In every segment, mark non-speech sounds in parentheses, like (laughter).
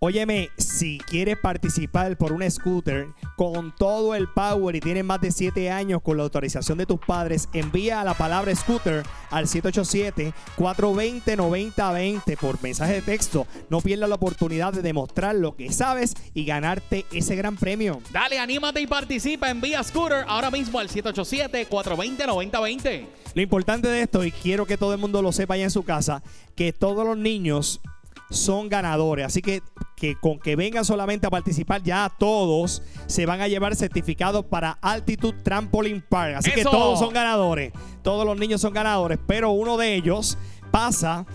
Óyeme, si quieres participar por un scooter con todo el power y tienes más de 7 años con la autorización de tus padres, envía la palabra scooter al 787-420-9020 por mensaje de texto. No pierdas la oportunidad de demostrar lo que sabes y ganarte ese gran premio. Dale, anímate y participa. Envía Scooter ahora mismo al 787-420-9020. Lo importante de esto, y quiero que todo el mundo lo sepa allá en su casa, que todos los niños son ganadores. Así que, que con que vengan solamente a participar, ya todos se van a llevar certificados para Altitude Trampoline Park. Así que todos son ganadores. Todos los niños son ganadores, pero uno de ellos pasa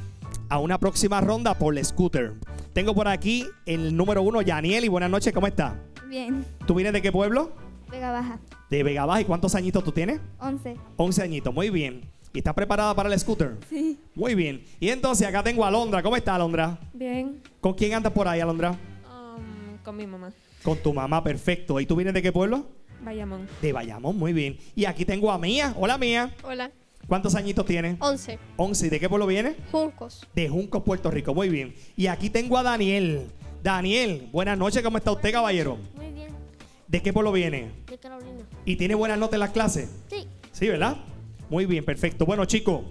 a una próxima ronda por el scooter. Tengo por aquí el número uno, Yaniel, y buenas noches, ¿cómo está? Bien. ¿Tú vienes de qué pueblo? Vega Baja. De Vega Baja. ¿Y cuántos añitos tú tienes? 11. 11 añitos, muy bien. ¿Y estás preparada para el scooter? Sí. Muy bien. Y entonces acá tengo a Alondra. ¿Cómo está Alondra? Bien, ¿Con quién andas por ahí, Alondra? um, con mi mamá. Con tu mamá, perfecto. ¿Y tú vienes de qué pueblo? Bayamón. De Bayamón, muy bien. Y aquí tengo a Mía. Hola, Mía. Hola. ¿Cuántos añitos tienes? 11. 11. ¿Y de qué pueblo vienes? Juncos. De Juncos, Puerto Rico. Muy bien. Y aquí tengo a Daniel. Daniel, buenas noches. ¿Cómo está usted, caballero? Muy bien. ¿De qué pueblo viene? De Carolina. ¿Y tiene buenas notas en las clases? Sí. Sí, ¿verdad? Muy bien, perfecto. Bueno, chicos,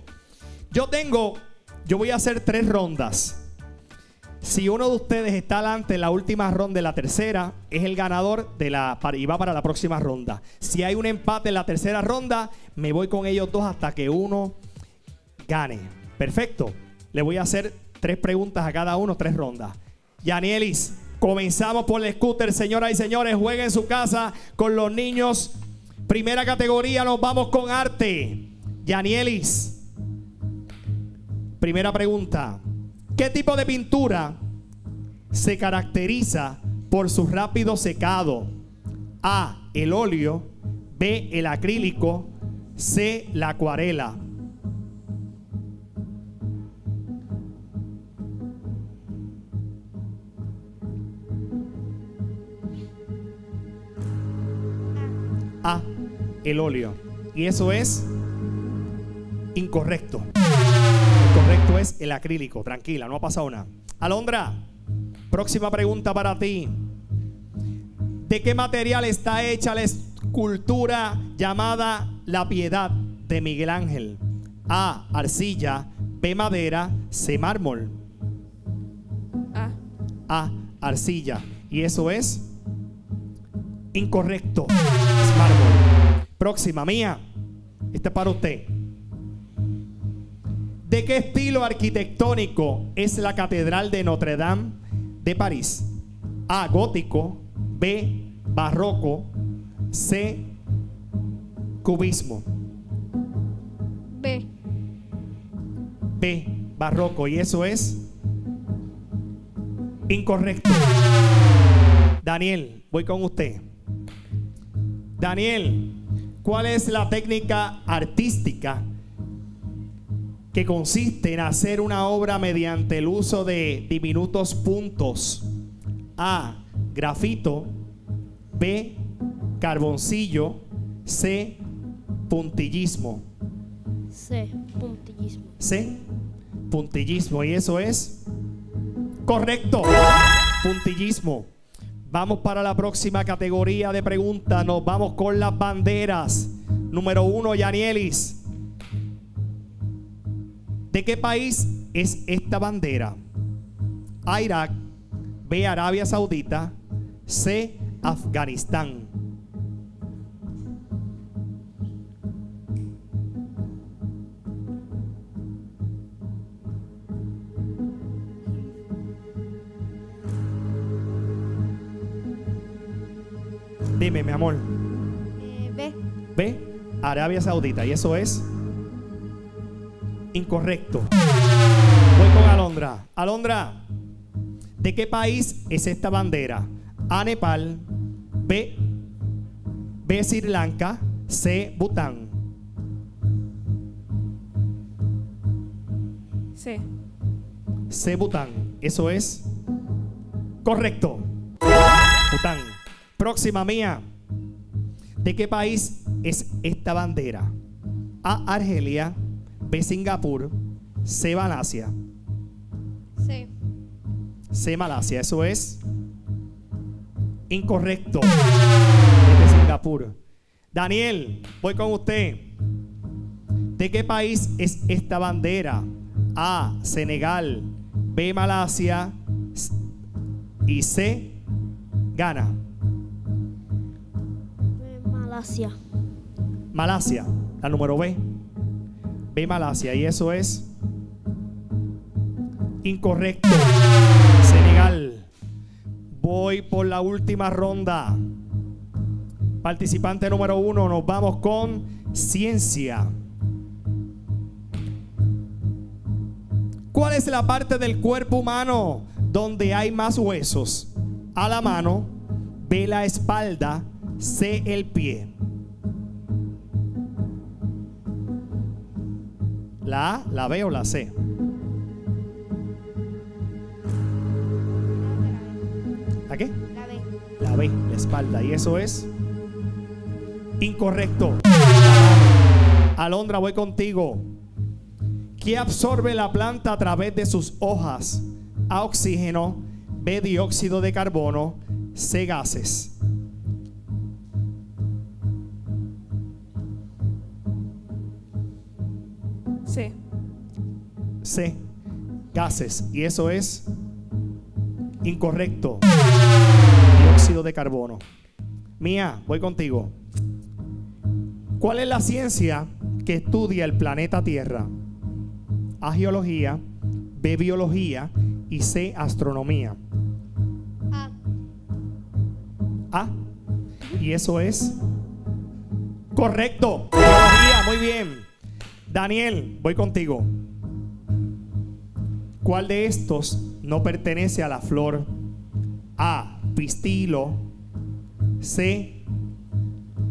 yo tengo, yo voy a hacer tres rondas. Si uno de ustedes está adelante en la última ronda la tercera, es el ganador de la y va para la próxima ronda. Si hay un empate en la tercera ronda, me voy con ellos dos hasta que uno gane. Perfecto. Le voy a hacer tres preguntas a cada uno, tres rondas. Yanielis, comenzamos por el scooter, señoras y señores. Jueguen en su casa con los niños. Primera categoría, nos vamos con arte. Yanielis. Primera pregunta. ¿Qué tipo de pintura se caracteriza por su rápido secado? A. El óleo. B. El acrílico. C. La acuarela. A. El óleo. Y eso es incorrecto. Correcto es el acrílico. Tranquila, no ha pasado nada. Alondra, próxima pregunta para ti. ¿De qué material está hecha la escultura llamada La Piedad de Miguel Ángel? A. Arcilla. B. Madera. C. Mármol. A. Arcilla. Y eso es incorrecto. Es mármol. Próxima mía. Este es para usted. ¿De qué estilo arquitectónico es la Catedral de Notre Dame de París? A. Gótico. B. Barroco. C. Cubismo. B. B. Barroco. Y eso es incorrecto. Daniel, voy con usted. Daniel, ¿cuál es la técnica artística que consiste en hacer una obra mediante el uso de diminutos puntos? A. Grafito. B. Carboncillo. C. Puntillismo. C. Puntillismo. C. Puntillismo. Y eso es correcto. Puntillismo. Vamos para la próxima categoría de preguntas. Nos vamos con las banderas. Número uno, Yanielis. ¿De qué país es esta bandera? A Irak, B Arabia Saudita, C Afganistán. Dime, mi amor. Eh, B. B, Arabia Saudita. Y eso es incorrecto. Voy con Alondra. Alondra, ¿de qué país es esta bandera? A, Nepal. B, B, Sri Lanka. C, Bután. C. C, Bután. Eso es correcto. Bután. Próxima mía. ¿De qué país es esta bandera? A, Argelia. B, Singapur. C, Malasia. C. C, Malasia. Eso es incorrecto. Es de Singapur. Daniel, voy con usted. ¿De qué país es esta bandera? A, Senegal. B, Malasia. Y C, Ghana. B, Malasia. Malasia, la número B. B, Malasia. Y eso es incorrecto. Senegal. Voy por la última ronda. Participante número uno, nos vamos con ciencia. ¿Cuál es la parte del cuerpo humano donde hay más huesos? A la mano, B la espalda, C el pie. La A, la B o la C. ¿La qué? La B. La B, la espalda. Y eso es incorrecto. Alondra, voy contigo. ¿Qué absorbe la planta a través de sus hojas? A oxígeno, B dióxido de carbono, C gases. C. C gases. Y eso es incorrecto. Dióxido de carbono. Mía, voy contigo. ¿Cuál es la ciencia que estudia el planeta Tierra? A geología, B biología y C astronomía. A. A. Y eso es correcto. Biología, muy bien. Daniel, voy contigo. ¿Cuál de estos no pertenece a la flor? A. Pistilo. C.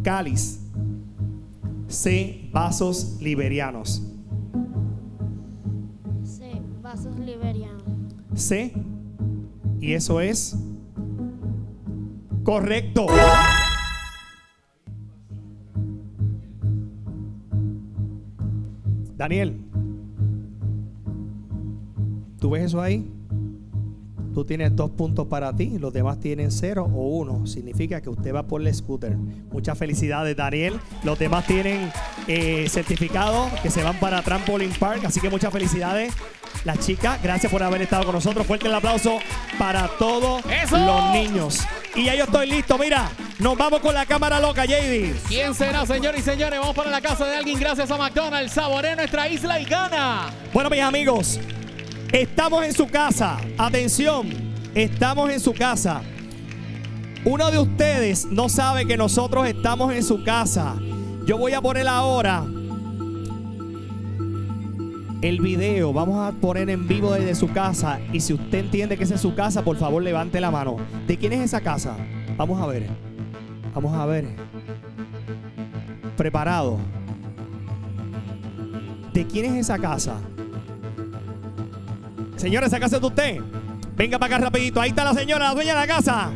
Cáliz. C. Vasos liberianos. C, vasos liberianos. C. Y eso es correcto. Daniel, ¿tú ves eso ahí? Tú tienes dos puntos para ti, los demás tienen cero o uno. Significa que usted va por el scooter. Muchas felicidades, Daniel. Los demás tienen eh, certificado que se van para Trampoline Park. Así que muchas felicidades. Las chicas, gracias por haber estado con nosotros. Fuerte el aplauso para todos ¡Eso! los niños. Y ya yo estoy listo. Mira, nos vamos con la cámara loca, JD. ¿Quién será, señores y señores? Vamos para la casa de alguien gracias a McDonald's. Saborea nuestra isla y gana. Bueno, mis amigos, estamos en su casa. Atención, estamos en su casa. Uno de ustedes no sabe que nosotros estamos en su casa. Yo voy a poner ahora el video. Vamos a poner en vivo desde su casa. Y si usted entiende que esa es su casa, por favor levante la mano. ¿De quién es esa casa? Vamos a ver. Vamos a ver. Preparado. ¿De quién es esa casa? Señora, esa casa es de usted. Venga para acá rapidito. Ahí está la señora, la dueña de la casa.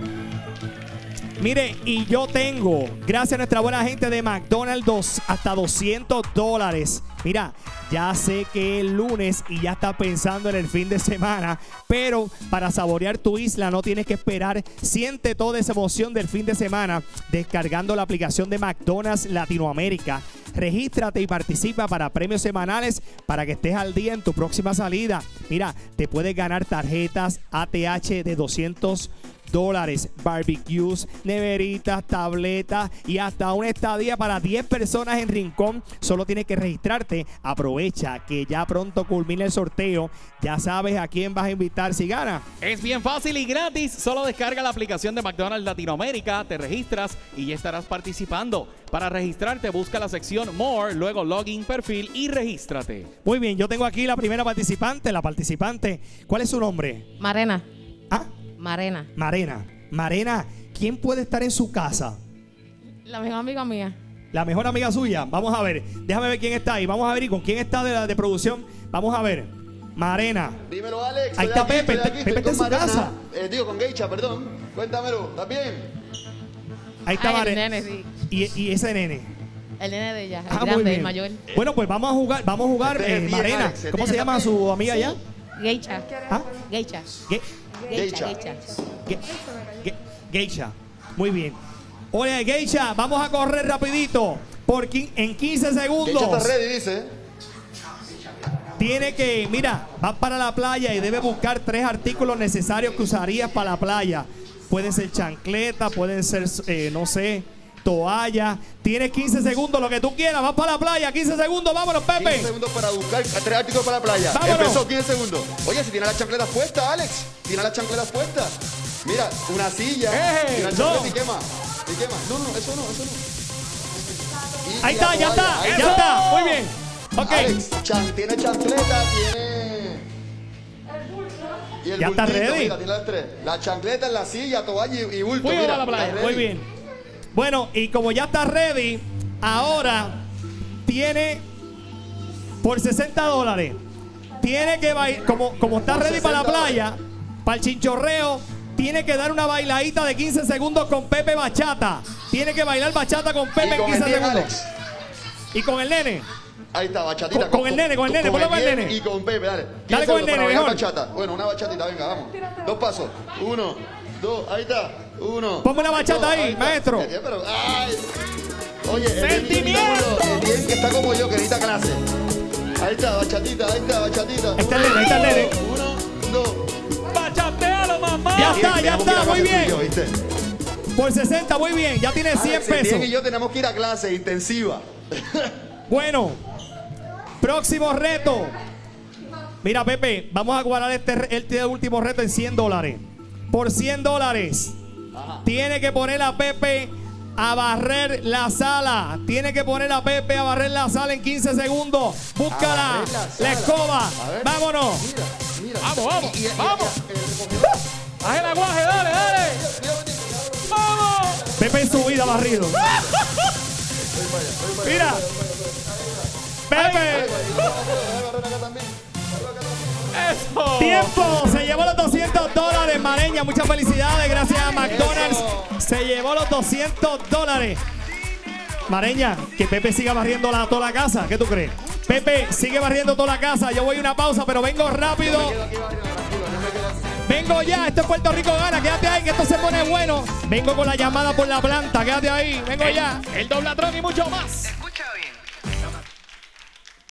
Mire, y yo tengo, gracias a nuestra buena gente de McDonald's, hasta 200 dólares. Mira, ya sé que es lunes y ya está pensando en el fin de semana, pero para saborear tu isla no tienes que esperar. Siente toda esa emoción del fin de semana descargando la aplicación de McDonald's Latinoamérica. Regístrate y participa para premios semanales para que estés al día en tu próxima salida. Mira, te puedes ganar tarjetas ATH de 200 dólares, barbecues, neveritas, tabletas y hasta una estadía para 10 personas en Rincón. Solo tienes que registrarte. Aprovecha que ya pronto culmina el sorteo. Ya sabes a quién vas a invitar si gana. Es bien fácil y gratis. Solo descarga la aplicación de McDonald's Latinoamérica, te registras y ya estarás participando. Para registrarte, busca la sección More, luego Login, Perfil y regístrate. Muy bien, yo tengo aquí la primera participante. La participante, ¿cuál es su nombre? Marena, Marena, Marena. Marena, ¿quién puede estar en su casa? la mejor amiga mía. La mejor amiga suya. Vamos a ver. Déjame ver quién está ahí. Vamos a ver y con quién está de, la, de producción. Vamos a ver. Marena. Dímelo, Alex. Ahí está aquí, Pepe, estoy aquí, Pepe está en con su casa. Eh, digo, con Geisha, perdón. Cuéntamelo, ¿estás bien? Ahí está Ay, el Marena. nene, sí. Y, y ese nene. El nene de ella, el Ah, muy grande, bien. el mayor. Bueno, pues vamos a jugar, vamos a jugar, Este es eh, bien, Marena. Alex, ¿Cómo este se llama su amiga allá? Geisha, ¿Ah? Geisha. Geisha. Ge- ge- geisha. Muy bien. Oye, Geisha, vamos a correr rapidito. Por en 15 Geisha está segundos. ready, dice. Tiene que, mira, va para la playa y debe buscar tres artículos necesarios que usarías para la playa. Pueden ser chancletas, pueden ser, eh, no sé, toalla. Tienes 15 segundos, lo que tú quieras. Vas para la playa, 15 segundos, vámonos, 15 Pepe. segundos para buscar tres artículos para la playa. Vámonos. Empezó 15 segundos. Oye, si tiene las chancletas puestas, Alex. Tiene las chancletas puestas. Mira, una silla. Eh, tiene la no. y quema. Y quema. No, no, eso no, eso no. Y- Ahí está, ya está, ya está. Muy bien. Ok. Alex, chan- tiene chancleta, tiene. Y el Ya está ready. Mira, tiene las tres. La chancleta, la silla, toalla y, y bulto. Mira, a la playa. Muy bien. Bueno, y como ya está ready, ahora tiene por 60 dólares. Tiene que bailar, como, como está ready para la 60 playa, para el chinchorreo, tiene que dar una bailadita de 15 segundos con Pepe Bachata. Tiene que bailar bachata con Pepe Y en con 15 el nene, segundos. Alex. Y con el nene. Ahí está, bachatita. Con- con el nene, con el nene, ponlo con el nene. Y con Pepe, dale. Dale 15 con el nene, mejor. bachata. Bueno, una bachatita, venga, vamos. Dos pasos. Uno, dos, ahí está. Uno. Ponme una bachata dos, ahí, maestro. Ya, pero, ay. Oye, ¡Sentimiento! el bien que está como yo, que necesita clase. Ahí está, bachatita, ahí está, bachatita. Ahí está el nene, ahí está el nene. Uno, dos. ¡Bachatealo, mamá! Ya está, ya está, muy bien. Por 60, muy bien. Ya tiene 100 Alex, Etienne pesos. y yo tenemos que ir a clase intensiva. (laughs) Bueno, próximo reto. Mira, Pepe, vamos a guardar este, este último reto en 100 dólares. Por 100 dólares, tiene que poner a Pepe a barrer la sala. Tiene que poner a Pepe a barrer la sala en 15 segundos. Búscala, la la, escoba. Ver. Vámonos. Mira, mira. Vamos, vamos, Y- y- y- vamos. ¡Haz el aguaje, dale, dale! ¡Vamos! Pepe en su vida barrido. Mira. Pepe. ¡Eso! Tiempo, se llevó los 200 dólares, Mareña. Muchas felicidades, gracias a McDonald's. Se llevó los 200 dólares. Mareña, que Pepe siga barriendo la, toda la casa. ¿Qué tú crees? Pepe, sigue barriendo toda la casa. Yo voy a una pausa, pero vengo rápido. Vengo ya, esto es Puerto Rico gana. Quédate ahí, que esto se pone bueno. Vengo con la llamada por la planta. Quédate ahí, vengo ya. El doblatrón y mucho más.